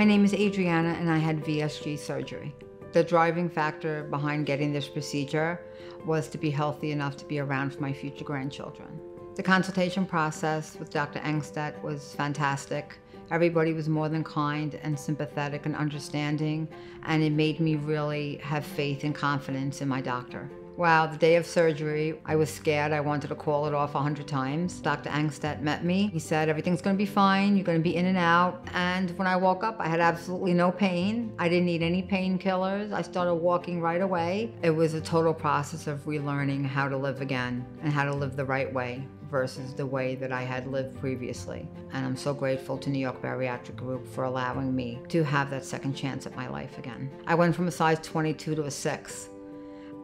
My name is Adrianna and I had VSG surgery. The driving factor behind getting this procedure was to be healthy enough to be around for my future grandchildren. The consultation process with Dr. Engstedt was fantastic. Everybody was more than kind and sympathetic and understanding, and it made me really have faith and confidence in my doctor. Wow, the day of surgery, I was scared. I wanted to call it off a hundred times. Dr. Engstedt met me. He said, everything's gonna be fine. You're gonna be in and out. And when I woke up, I had absolutely no pain. I didn't need any painkillers. I started walking right away. It was a total process of relearning how to live again and how to live the right way versus the way that I had lived previously. And I'm so grateful to New York Bariatric Group for allowing me to have that second chance at my life again. I went from a size 22 to a 6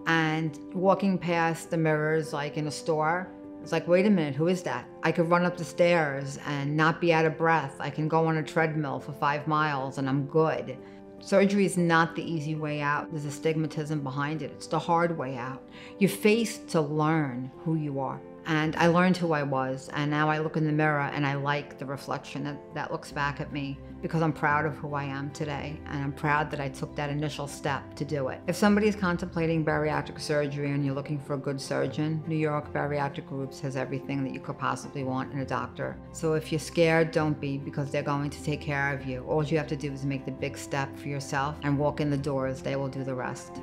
and walking past the mirrors like in a store it's like wait a minute who is that? I could run up the stairs and not be out of breath. I can go on a treadmill for five miles and i'm good. Surgery is not the easy way out. There's a stigmatism behind it. It's the hard way out. You're faced to learn who you are and I learned who I was, and now I look in the mirror and I like the reflection that, that looks back at me because I'm proud of who I am today, and I'm proud that I took that initial step to do it. If somebody is contemplating bariatric surgery and you're looking for a good surgeon, New York Bariatric Groups has everything that you could possibly want in a doctor. So if you're scared, don't be because they're going to take care of you. All you have to do is make the big step for yourself and walk in the doors, they will do the rest.